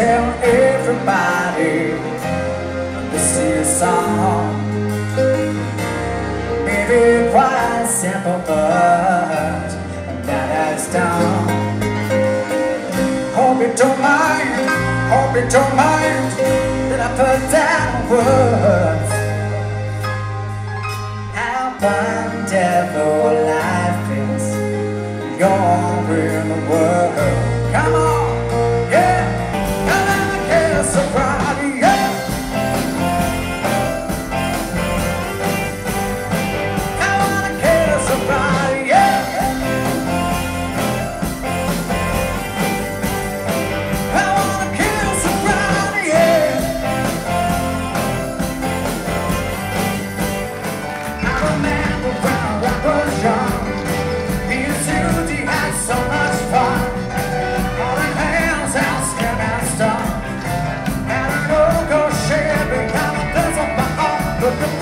tell everybody this is a song. Maybe quite simple, but not as dumb. Hope you don't mind, hope you don't mind that I put down words. How wonderful America.